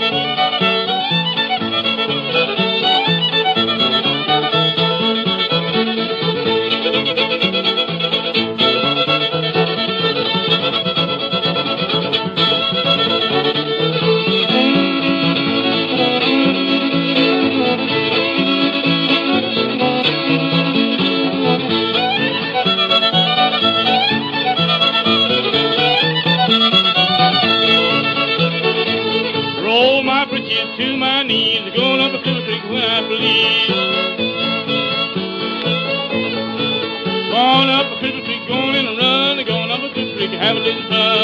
Roll when I please. Going up a Creek, going in a run, going up a Creek, have a little fun.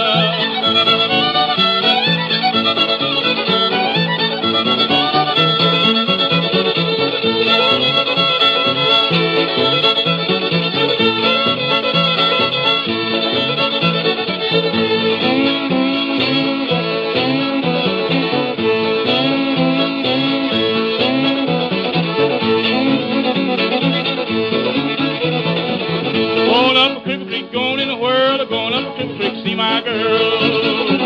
world, I'm gonna Trixie, my girl.